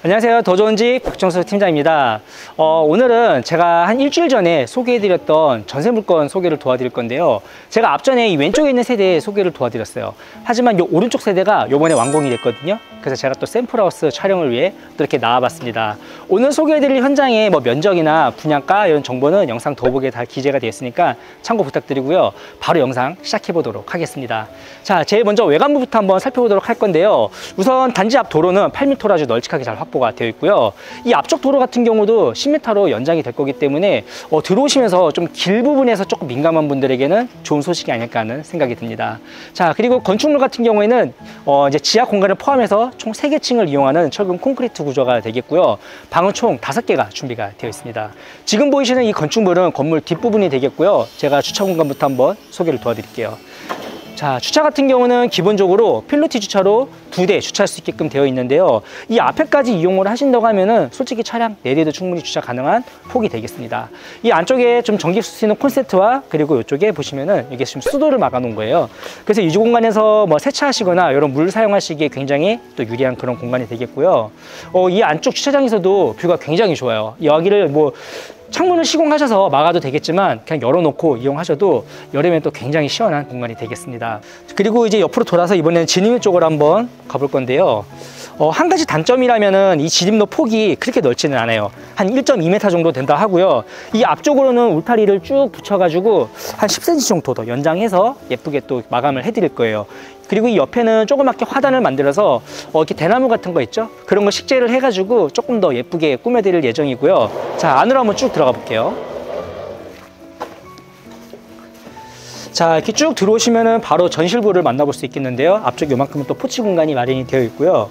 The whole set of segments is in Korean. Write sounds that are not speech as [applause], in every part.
안녕하세요. 더좋은집 박정수 팀장입니다. 어, 오늘은 제가 한 일주일 전에 소개해드렸던 전세 물건 소개를 도와드릴 건데요. 제가 앞전에 이 왼쪽에 있는 세대 소개를 도와드렸어요. 하지만 이 오른쪽 세대가 이번에 완공이 됐거든요. 그래서 제가 또 샘플하우스 촬영을 위해 또 이렇게 나와봤습니다. 오늘 소개해드릴 현장의 뭐 면적이나 분양가 이런 정보는 영상 더보기에 다 기재가 되어 있으니까 참고 부탁드리고요. 바로 영상 시작해보도록 하겠습니다. 자, 제일 먼저 외관부부터 한번 살펴보도록 할 건데요. 우선 단지 앞 도로는 8m로 아주 널찍하게 잘 확보 가 되어 있고요. 이 앞쪽 도로 같은 경우도 10m로 연장이 될 거기 때문에 어, 들어오시면서 좀 길 부분에서 조금 민감한 분들에게는 좋은 소식이 아닐까 하는 생각이 듭니다. 자, 그리고 건축물 같은 경우에는 어, 이제 지하 공간을 포함해서 총 3개 층을 이용하는 철근 콘크리트 구조가 되겠고요. 방은 총 5개가 준비가 되어 있습니다. 지금 보이시는 이 건축물은 건물 뒷부분이 되겠고요. 제가 주차 공간부터 한번 소개를 도와드릴게요. 자 주차 같은 경우는 기본적으로 필로티 주차로 두 대 주차할 수 있게끔 되어 있는데요. 이 앞에까지 이용을 하신다고 하면은 솔직히 차량 네대도 충분히 주차 가능한 폭이 되겠습니다. 이 안쪽에 좀 전기 쓸수 있는 콘센트와 그리고 이쪽에 보시면은 이게 지금 수도를 막아 놓은 거예요. 그래서 이 공간에서 뭐 세차하시거나 이런 물 사용하시기에 굉장히 또 유리한 그런 공간이 되겠고요. 어, 이 안쪽 주차장에서도 뷰가 굉장히 좋아요. 여기를 뭐 창문을 시공하셔서 막아도 되겠지만 그냥 열어놓고 이용하셔도 여름엔 또 굉장히 시원한 공간이 되겠습니다. 그리고 이제 옆으로 돌아서 이번에는 진입 쪽으로 한번 가볼 건데요. 어, 한 가지 단점이라면은 이 진입로 폭이 그렇게 넓지는 않아요. 한 1.2m 정도 된다 하고요. 이 앞쪽으로는 울타리를 쭉 붙여가지고 한 10cm 정도 더 연장해서 예쁘게 또 마감을 해드릴 거예요. 그리고 이 옆에는 조그맣게 화단을 만들어서 어, 이렇게 대나무 같은 거 있죠? 그런 거 식재를 해가지고 조금 더 예쁘게 꾸며드릴 예정이고요. 자, 안으로 한번 쭉 들어가 볼게요. 자 이렇게 쭉 들어오시면은 바로 전실부를 만나볼 수 있겠는데요 앞쪽 요만큼은 또 포치 공간이 마련이 되어 있고요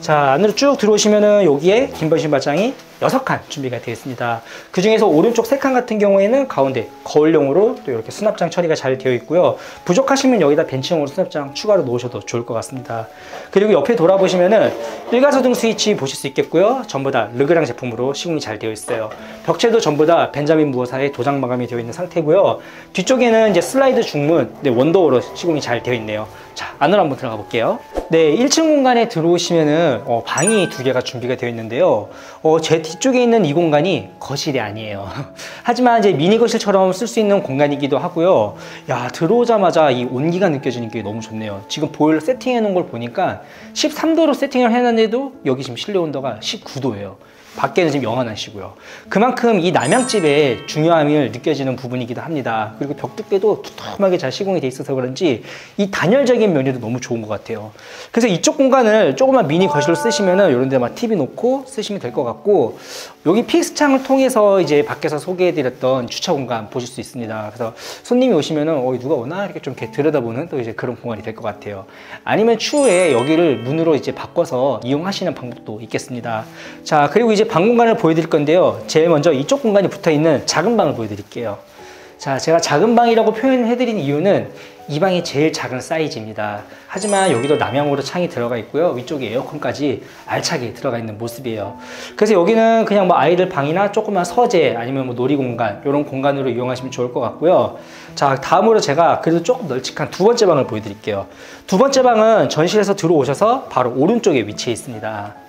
자 안으로 쭉 들어오시면은 여기에 긴번 신발장이 6칸 준비가 되어 있습니다. 그 중에서 오른쪽 3칸 같은 경우에는 가운데 거울용으로 또 이렇게 수납장 처리가 잘 되어 있고요. 부족하시면 여기다 벤치용으로 수납장 추가로 놓으셔도 좋을 것 같습니다. 그리고 옆에 돌아보시면은 일가소등 스위치 보실 수 있겠고요. 전부 다 르그랑 제품으로 시공이 잘 되어 있어요. 벽체도 전부 다 벤자민 무어사의 도장 마감이 되어 있는 상태고요. 뒤쪽에는 이제 슬라이드 중문 네, 원도어로 시공이 잘 되어 있네요 자 안으로 한번 들어가 볼게요. 네 1층 공간에 들어오시면은 어, 방이 두 개가 준비가 되어 있는데요. 어, 제 뒤쪽에 있는 이 공간이 거실이 아니에요. [laughs] 하지만 이제 미니 거실처럼 쓸 수 있는 공간이기도 하고요. 야 들어오자마자 이 온기가 느껴지는 게 너무 좋네요. 지금 보일러 세팅해 놓은 걸 보니까 13도로 세팅을 해놨는데도 여기 지금 실내 온도가 19도예요 밖에는 지금 영원하시고요. 그만큼 이 남양집의 중요함을 느껴지는 부분이기도 합니다. 그리고 벽두께도 두툼하게 잘 시공이 돼 있어서 그런지 이 단열적인 면에도 너무 좋은 것 같아요. 그래서 이쪽 공간을 조그만 미니 거실로 쓰시면은 이런 데 막 TV 놓고 쓰시면 될 것 같고 여기 PX 창을 통해서 이제 밖에서 소개해드렸던 주차 공간 보실 수 있습니다. 그래서 손님이 오시면은 어 누가 오나 이렇게 좀 이렇게 들여다보는 또 이제 그런 공간이 될 것 같아요. 아니면 추후에 여기를 문으로 이제 바꿔서 이용하시는 방법도 있겠습니다. 자 그리고 이제 이제 방 공간을 보여드릴 건데요. 제일 먼저 이쪽 공간이 붙어 있는 작은 방을 보여드릴게요. 자, 제가 작은 방이라고 표현해드린 이유는 이 방이 제일 작은 사이즈입니다. 하지만 여기도 남향으로 창이 들어가 있고요. 위쪽에 에어컨까지 알차게 들어가 있는 모습이에요. 그래서 여기는 그냥 뭐 아이들 방이나 조그만 서재 아니면 뭐 놀이공간 이런 공간으로 이용하시면 좋을 것 같고요. 자, 다음으로 제가 그래도 조금 널찍한 두 번째 방을 보여드릴게요. 두 번째 방은 전실에서 들어오셔서 바로 오른쪽에 위치해 있습니다.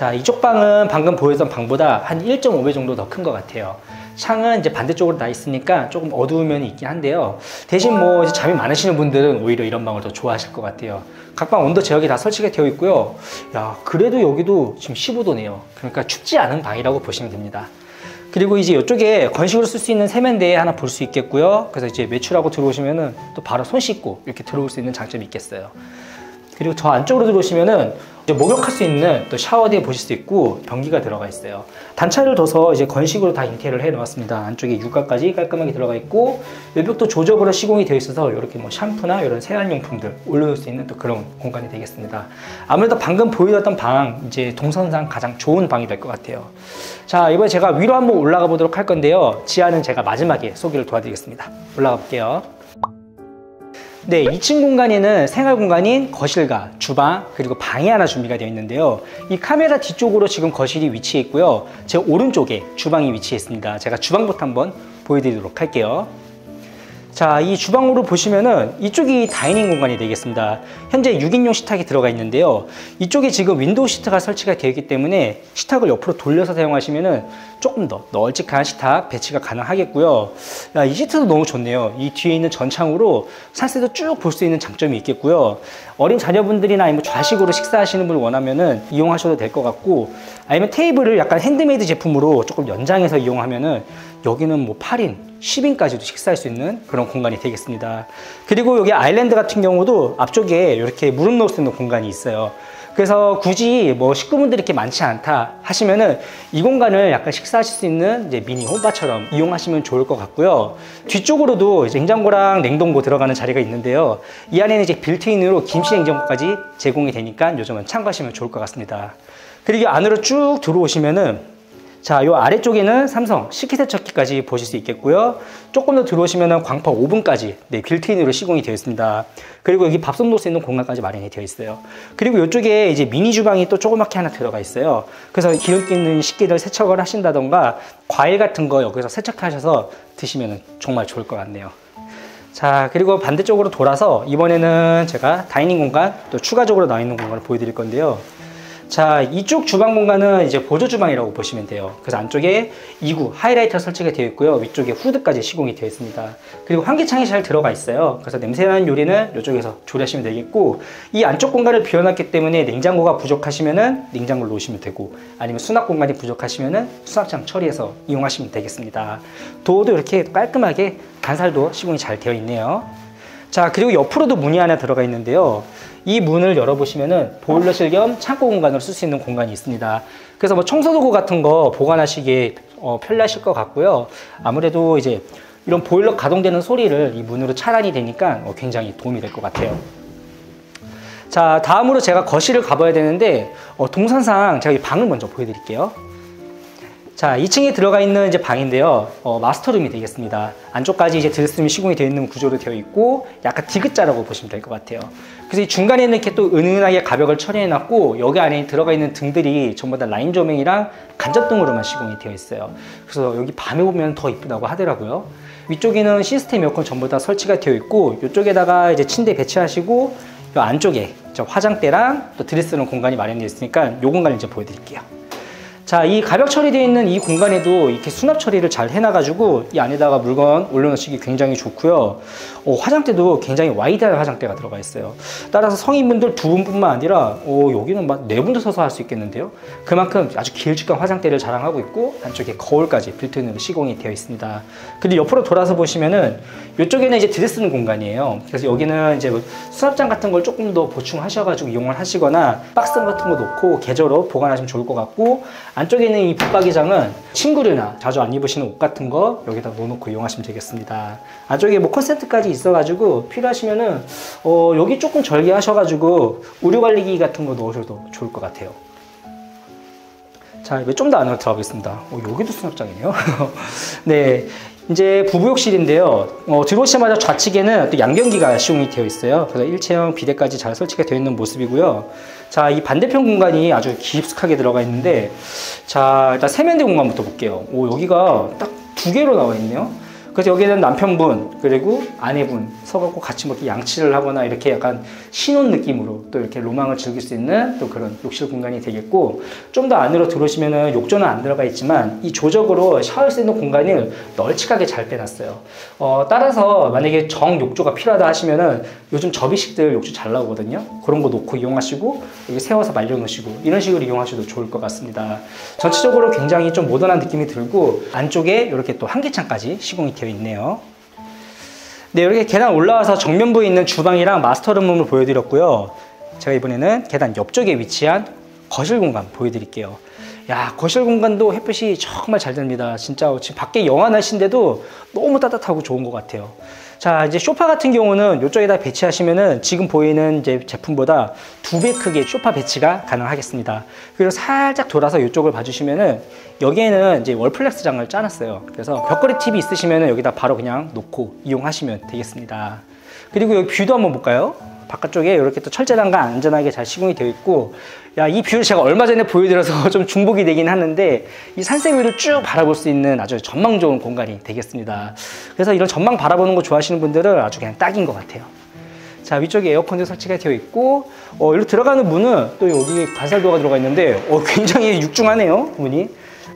자 이쪽 방은 방금 보였던 방보다 한 1.5배 정도 더 큰 것 같아요. 창은 이제 반대쪽으로 나 있으니까 조금 어두운 면이 있긴 한데요. 대신 뭐 잠이 많으시는 분들은 오히려 이런 방을 더 좋아하실 것 같아요. 각 방 온도 제어기 다 설치가 되어 있고요. 야 그래도 여기도 지금 15도네요. 그러니까 춥지 않은 방이라고 보시면 됩니다. 그리고 이제 이쪽에 건식으로 쓸 수 있는 세면대 하나 볼 수 있겠고요. 그래서 이제 매출하고 들어오시면은 또 바로 손 씻고 이렇게 들어올 수 있는 장점이 있겠어요 그리고 저 안쪽으로 들어오시면은 목욕할 수 있는 또 샤워대 보실 수 있고 변기가 들어가 있어요. 단차를 둬서 이제 건식으로 다 인테리어를 해 놓았습니다. 안쪽에 육각까지 깔끔하게 들어가 있고 외벽도 조적으로 시공이 되어 있어서 이렇게 뭐 샴푸나 이런 세안용품들 올려놓을 수 있는 또 그런 공간이 되겠습니다. 아무래도 방금 보여줬던 방 이제 동선상 가장 좋은 방이 될 것 같아요. 자 이번에 제가 위로 한번 올라가 보도록 할 건데요. 지하는 제가 마지막에 소개를 도와드리겠습니다. 올라가 볼게요 네, 2층 공간에는 생활 공간인 거실과 주방 그리고 방이 하나 준비가 되어 있는데요. 이 카메라 뒤쪽으로 지금 거실이 위치해 있고요. 제 오른쪽에 주방이 위치해 있습니다. 제가 주방부터 한번 보여드리도록 할게요 자, 이 주방으로 보시면은 이쪽이 dining 공간이 되겠습니다. 현재 6인용 식탁이 들어가 있는데요. 이쪽에 지금 window seat가 설치가 되어 있기 때문에 식탁을 옆으로 돌려서 사용하시면은 조금 더 널찍한 식탁 배치가 가능하겠고요. 야, 이 시트도 너무 좋네요. 이 뒤에 있는 전창으로 산세도 쭉 볼 수 있는 장점이 있겠고요. 어린 자녀분들이나 아니면 좌식으로 식사하시는 분을 원하면은 이용하셔도 될 것 같고 아니면 테이블을 약간 핸드메이드 제품으로 조금 연장해서 이용하면은 여기는 뭐 8인, 10인까지도 식사할 수 있는 그런 공간이 되겠습니다. 그리고 여기 아일랜드 같은 경우도 앞쪽에 이렇게 무릎 놓을 수 있는 공간이 있어요. 그래서 굳이 뭐 식구분들이 이렇게 많지 않다 하시면은 이 공간을 약간 식사하실 수 있는 이제 미니 홈바처럼 이용하시면 좋을 것 같고요. 뒤쪽으로도 이제 냉장고랑 냉동고 들어가는 자리가 있는데요. 이 안에는 이제 빌트인으로 김치 냉장고까지 제공이 되니까 요즘은 참고하시면 좋을 것 같습니다. 그리고 안으로 쭉 들어오시면은 자, 요 아래쪽에는 삼성 식기세척기까지 보실 수 있겠고요. 조금 더 들어오시면 광파 오븐까지 네, 빌트인으로 시공이 되어 있습니다. 그리고 여기 밥솥 놓을 수 있는 공간까지 마련이 되어 있어요. 그리고 이쪽에 이제 미니 주방이 또 조그맣게 하나 들어가 있어요. 그래서 기름기 있는 식기를 세척을 하신다던가 과일 같은 거 여기서 세척하셔서 드시면 정말 좋을 것 같네요. 자, 그리고 반대쪽으로 돌아서 이번에는 제가 다이닝 공간 또 추가적으로 나와 있는 공간을 보여드릴 건데요. 자, 이쪽 주방 공간은 이제 보조 주방이라고 보시면 돼요. 그래서 안쪽에 2구 하이라이터 설치가 되어 있고요. 위쪽에 후드까지 시공이 되어 있습니다. 그리고 환기창이 잘 들어가 있어요. 그래서 냄새나는 요리는 이쪽에서 조리하시면 되겠고 이 안쪽 공간을 비워놨기 때문에 냉장고가 부족하시면은 냉장고를 놓으시면 되고 아니면 수납 공간이 부족하시면은 수납장 처리해서 이용하시면 되겠습니다. 도어도 이렇게 깔끔하게 간살도 시공이 잘 되어 있네요. 자, 그리고 옆으로도 문이 하나 들어가 있는데요. 이 문을 열어보시면은 보일러실 겸 창고 공간으로 쓸 수 있는 공간이 있습니다. 그래서 뭐 청소도구 같은 거 보관하시기에 어, 편리하실 것 같고요. 아무래도 이제 이런 보일러 가동되는 소리를 이 문으로 차단이 되니까 어, 굉장히 도움이 될 것 같아요. 자, 다음으로 제가 거실을 가봐야 되는데 어, 동선상 제가 이 방을 먼저 보여드릴게요. 자, 2층에 들어가 있는 이제 방인데요. 어, 마스터룸이 되겠습니다. 안쪽까지 이제 드레스룸이 시공이 되어 있는 구조로 되어 있고 약간 디귿자라고 보시면 될 것 같아요. 그래서 이 중간에는 이렇게 또 은은하게 가벽을 처리해 놨고 여기 안에 들어가 있는 등들이 전부 다 라인 조명이랑 간접등으로만 시공이 되어 있어요. 그래서 여기 밤에 보면 더 이쁘다고 하더라고요. 위쪽에는 시스템 에어컨 전부 다 설치가 되어 있고 이쪽에다가 이제 침대 배치하시고 이 안쪽에 화장대랑 또 드레스룸 공간이 마련되어 있으니까 이 공간을 이제 보여드릴게요. 자, 이 가벽 처리되어 있는 이 공간에도 이렇게 수납 처리를 잘 해놔가지고 이 안에다가 물건 올려놓으시기 굉장히 좋고요. 어, 화장대도 굉장히 와이드한 화장대가 들어가 있어요. 따라서 성인분들 두 분뿐만 아니라 어, 여기는 막 네 분도 서서 할 수 있겠는데요. 그만큼 아주 길쭉한 화장대를 자랑하고 있고 안쪽에 거울까지 빌트인으로 시공이 되어 있습니다. 그리고 옆으로 돌아서 보시면은 이쪽에는 이제 드레스룸 공간이에요. 그래서 여기는 이제 뭐 수납장 같은 걸 조금 더 보충하셔가지고 이용을 하시거나 박스 같은 거 놓고 계절로 보관하시면 좋을 것 같고 안쪽에 있는 이 붙박이장은 친구류나 자주 안 입으시는 옷 같은 거 여기다 놓아놓고 이용하시면 되겠습니다. 안쪽에 뭐 컨센트까지 있어가지고 필요하시면은 어 여기 조금 절개 하셔가지고 의료관리기 같은 거 넣으셔도 좋을 것 같아요. 자, 좀 더 안으로 들어가겠습니다. 어, 여기도 수납장이네요. [laughs] 네. 이제 부부욕실인데요. 어, 들어오시자마자 좌측에는 또 양변기가 시공이 되어 있어요. 그래서 일체형 비대까지 잘 설치가 되어 있는 모습이고요. 자, 이 반대편 공간이 아주 깊숙하게 들어가 있는데, 자, 일단 세면대 공간부터 볼게요. 오, 여기가 딱 두 개로 나와 있네요. 그래서 여기는 남편분 그리고 아내분 서갖고 같이 뭐 이렇게 양치를 하거나 이렇게 약간 신혼 느낌으로 또 이렇게 로망을 즐길 수 있는 또 그런 욕실 공간이 되겠고 좀 더 안으로 들어오시면은 욕조는 안 들어가 있지만 이 조적으로 샤워할 수 있는 공간을 널찍하게 잘 빼놨어요. 어, 따라서 만약에 정 욕조가 필요하다 하시면은 요즘 접이식들 욕조 잘 나오거든요. 그런 거 놓고 이용하시고 여기 세워서 말려 놓으시고 이런 식으로 이용하셔도 좋을 것 같습니다. 전체적으로 굉장히 좀 모던한 느낌이 들고 안쪽에 이렇게 또 한기창까지 시공이 되어 있네요. 네, 이렇게 계단 올라와서 정면부에 있는 주방이랑 마스터룸을 보여드렸고요. 제가 이번에는 계단 옆쪽에 위치한 거실 공간 보여드릴게요. 야, 거실 공간도 햇빛이 정말 잘 됩니다. 진짜 지금 밖에 영하 날씨인데도 너무 따뜻하고 좋은 것 같아요. 자, 이제 쇼파 같은 경우는 이쪽에다 배치하시면은 지금 보이는 이제 제품보다 두 배 크게 쇼파 배치가 가능하겠습니다. 그리고 살짝 돌아서 이쪽을 봐주시면은 여기에는 이제 월플렉스 장을 짜놨어요. 그래서 벽걸이 TV 있으시면은 여기다 바로 그냥 놓고 이용하시면 되겠습니다. 그리고 여기 view도 한번 볼까요? 바깥쪽에 이렇게 또 철제 난간 안전하게 잘 시공이 되어 있고 야 이 view를 제가 얼마 전에 보여드려서 [laughs] 좀 중복이 되긴 하는데 이 산세 view를 쭉 바라볼 수 있는 아주 전망 좋은 공간이 되겠습니다. 그래서 이런 전망 바라보는 거 좋아하시는 분들은 아주 그냥 딱인 것 같아요. 자 위쪽에 에어컨도 설치가 되어 있고 어, 여기로 들어가는 문은 또 여기 간살도어가 들어가 있는데 어, 굉장히 육중하네요 문이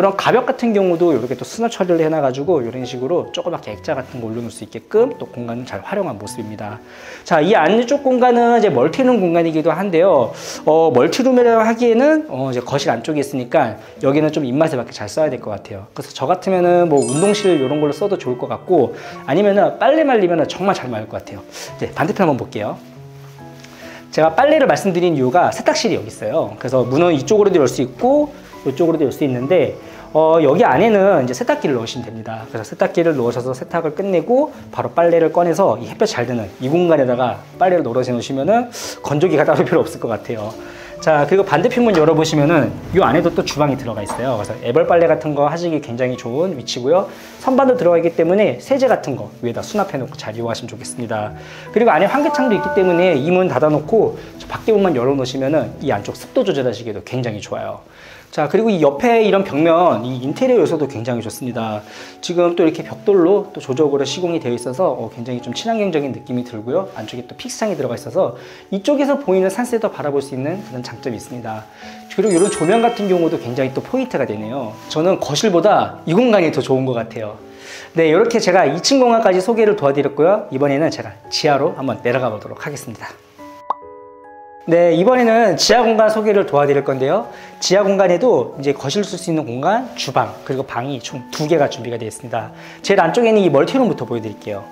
이런 가벽 같은 경우도 이렇게 또 수납 처리를 해놔가지고 이런 식으로 조그맣게 액자 같은 거 올려놓을 수 있게끔 또 공간을 잘 활용한 모습입니다. 자, 이 안쪽 공간은 이제 멀티룸 공간이기도 한데요. 어, 멀티룸이라고 하기에는 어, 이제 거실 안쪽에 있으니까 여기는 좀 입맛에 맞게 잘 써야 될 것 같아요. 그래서 저 같으면은 뭐 운동실 이런 걸로 써도 좋을 것 같고 아니면은 빨래 말리면 정말 잘 말릴 것 같아요. 이제 반대편 한번 볼게요. 제가 빨래를 말씀드린 이유가 세탁실이 여기 있어요. 그래서 문은 이쪽으로도 열 수 있고 이쪽으로도 열수 있는데 어, 여기 안에는 이제 세탁기를 넣으시면 됩니다. 그래서 세탁기를 넣으셔서 세탁을 끝내고 바로 빨래를 꺼내서 이 햇볕 잘 드는 이 공간에다가 빨래를 널어서 놓으시면은 건조기가 따로 필요 없을 것 같아요. 자 그리고 반대편 문 열어보시면은 이 안에도 또 주방이 들어가 있어요 그래서 애벌 빨래 같은 거 하시기 굉장히 좋은 위치고요 선반도 들어가 있기 때문에 세제 같은 거 위에다 수납해 놓고 잘 이용하시면 좋겠습니다 그리고 안에 환기창도 있기 때문에 이 문 닫아 놓고 밖에 문만 열어 놓으시면은 이 안쪽 습도 조절하시기도 굉장히 좋아요 자 그리고 이 옆에 이런 벽면 이 인테리어 요소도 굉장히 좋습니다. 지금 또 이렇게 벽돌로 또 조적으로 시공이 되어 있어서 어, 굉장히 좀 친환경적인 느낌이 들고요. 안쪽에 또 픽스창이 들어가 있어서 이쪽에서 보이는 산세도 바라볼 수 있는 그런 장점이 있습니다. 그리고 이런 조명 같은 경우도 굉장히 또 포인트가 되네요. 저는 거실보다 이 공간이 더 좋은 것 같아요. 네 이렇게 제가 2층 공간까지 소개를 도와드렸고요. 이번에는 제가 지하로 한번 내려가 보도록 하겠습니다 네, 이번에는 지하 공간 소개를 도와드릴 건데요. 지하 공간에도 이제 거실 쓸 수 있는 공간, 주방, 그리고 방이 총 두 개가 준비가 되어 있습니다. 제일 안쪽에는 이 멀티룸부터 보여드릴게요.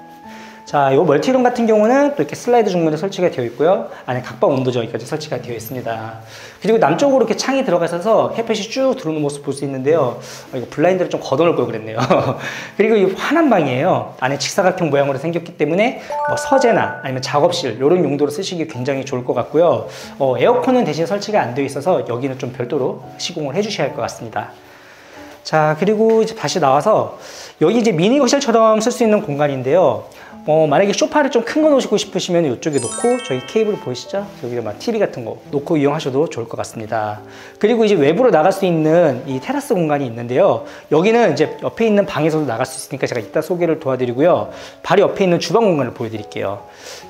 자, 이 멀티룸 같은 경우는 또 이렇게 슬라이드 중문에 설치가 되어 있고요. 안에 각방 온도 저기까지 설치가 되어 있습니다. 그리고 남쪽으로 이렇게 창이 들어가 있어서 햇볕이 쭉 들어오는 모습 볼 수 있는데요. 어, 이거 블라인드를 좀 걷어놓을 걸 그랬네요. [laughs] 그리고 이 환한 방이에요. 안에 직사각형 모양으로 생겼기 때문에 뭐 서재나 아니면 작업실 이런 용도로 쓰시기 굉장히 좋을 것 같고요. 어, 에어컨은 대신 설치가 안 되어 있어서 여기는 좀 별도로 시공을 해주셔야 할 것 같습니다. 자, 그리고 이제 다시 나와서 여기 이제 미니 거실처럼 쓸 수 있는 공간인데요. 어, 만약에 소파를 좀 큰 거 놓으시고 싶으시면 이쪽에 놓고 저기 케이블 보이시죠? 여기 막 TV 같은 거 놓고 이용하셔도 좋을 것 같습니다. 그리고 이제 외부로 나갈 수 있는 이 테라스 공간이 있는데요. 여기는 이제 옆에 있는 방에서도 나갈 수 있으니까 제가 이따 소개를 도와드리고요. 바로 옆에 있는 주방 공간을 보여드릴게요.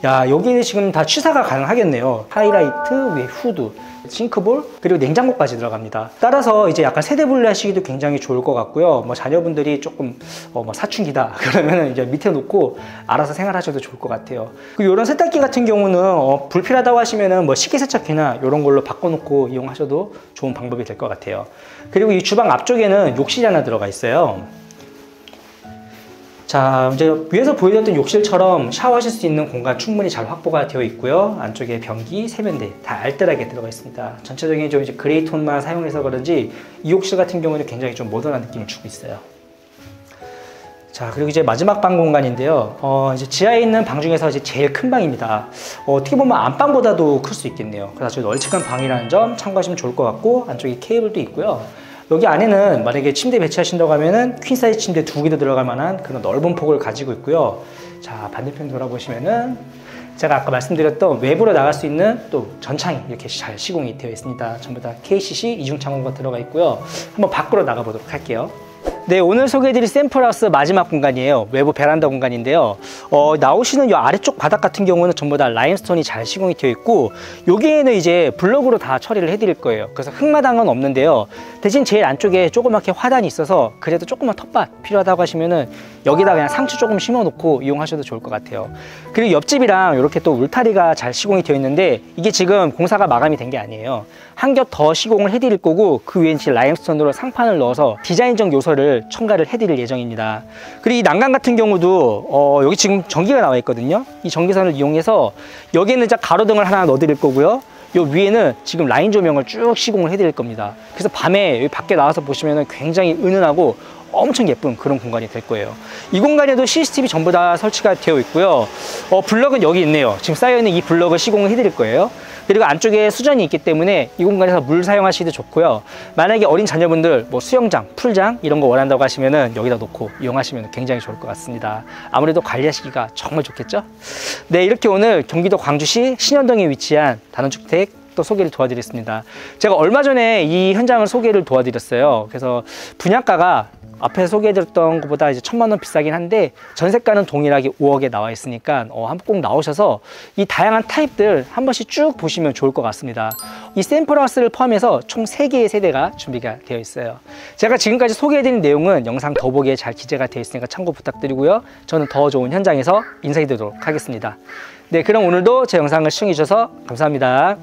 야, 여기는 지금 다 취사가 가능하겠네요. 하이라이트, 위에 후드. 싱크볼 그리고 냉장고까지 들어갑니다. 따라서 이제 약간 세대 분리하시기도 굉장히 좋을 것 같고요. 뭐 자녀분들이 조금 어 뭐 사춘기다 [laughs] 그러면 이제 밑에 놓고 알아서 생활하셔도 좋을 것 같아요. 이런 세탁기 같은 경우는 어 불필요하다고 하시면은 뭐 식기세척기나 이런 걸로 바꿔놓고 이용하셔도 좋은 방법이 될 것 같아요. 그리고 이 주방 앞쪽에는 욕실이 하나 들어가 있어요. 자, 이제 위에서 보여드렸던 욕실처럼 샤워하실 수 있는 공간 충분히 잘 확보가 되어 있고요. 안쪽에 변기, 세면대 다 알뜰하게 들어가 있습니다. 전체적인 좀 이제 그레이 톤만 사용해서 그런지 이 욕실 같은 경우는 굉장히 좀 모던한 느낌을 주고 있어요. 자, 그리고 이제 마지막 방 공간인데요. 어, 이제 지하에 있는 방 중에서 이제 제일 큰 방입니다. 어, 떻게 보면 안방보다도 클 수 있겠네요. 그래서 아주 널찍한 방이라는 점 참고하시면 좋을 것 같고, 안쪽에 케이블도 있고요. 여기 안에는 만약에 침대 배치하신다고 하면은 퀸 사이즈 침대 두 개도 들어갈 만한 그런 넓은 폭을 가지고 있고요. 자, 반대편 돌아보시면은 제가 아까 말씀드렸던 외부로 나갈 수 있는 또 전창이 이렇게 잘 시공이 되어 있습니다. 전부 다 KCC 이중 창호가 들어가 있고요. 한번 밖으로 나가 보도록 할게요. 네, 오늘 소개해드릴 샘플하우스 마지막 공간이에요. 외부 베란다 공간인데요. 어, 나오시는 이 아래쪽 바닥 같은 경우는 전부 다 라임스톤이 잘 시공이 되어 있고 여기에는 이제 블럭으로 다 처리를 해드릴 거예요. 그래서 흙마당은 없는데요. 대신 제일 안쪽에 조그맣게 화단이 있어서 그래도 조그만 텃밭 필요하다고 하시면은 여기다 그냥 상추 조금 심어놓고 이용하셔도 좋을 것 같아요. 그리고 옆집이랑 이렇게 또 울타리가 잘 시공이 되어 있는데 이게 지금 공사가 마감이 된 게 아니에요. 한 겹 더 시공을 해드릴 거고 그 위에 라임스톤으로 상판을 넣어서 디자인적 요소를 첨가를 해드릴 예정입니다. 그리고 이 난간 같은 경우도 어, 여기 지금 전기가 나와 있거든요. 이 전기선을 이용해서 여기에는 이제 가로등을 하나 넣어드릴 거고요. 요 위에는 지금 라인 조명을 쭉 시공을 해드릴 겁니다. 그래서 밤에 밖에 나와서 보시면 굉장히 은은하고 엄청 예쁜 그런 공간이 될 거예요. 이 공간에도 CCTV 전부 다 설치가 되어 있고요. 어, 블럭은 여기 있네요. 지금 쌓여있는 이 블럭을 시공을 해드릴 거예요. 그리고 안쪽에 수전이 있기 때문에 이 공간에서 물 사용하시기도 좋고요. 만약에 어린 자녀분들 뭐 수영장, 풀장 이런 거 원한다고 하시면 은 여기다 놓고 이용하시면 굉장히 좋을 것 같습니다. 아무래도 관리하시기가 정말 좋겠죠? 네, 이렇게 오늘 경기도 광주시 신현동에 위치한 단원주택 또 소개를 도와드렸습니다. 제가 얼마 전에 이 현장을 소개를 도와드렸어요. 그래서 분양가가 앞에 소개해드렸던 것보다 이제 천만 원 비싸긴 한데 전세가는 동일하게 5억에 나와 있으니까 어, 한번 꼭 나오셔서 이 다양한 타입들 한 번씩 쭉 보시면 좋을 것 같습니다. 이 샘플하우스를 포함해서 총 3개의 세대가 준비가 되어 있어요. 제가 지금까지 소개해드린 내용은 영상 더보기에 잘 기재가 되어 있으니까 참고 부탁드리고요. 저는 더 좋은 현장에서 인사드리도록 하겠습니다. 네, 그럼 오늘도 제 영상을 시청해주셔서 감사합니다.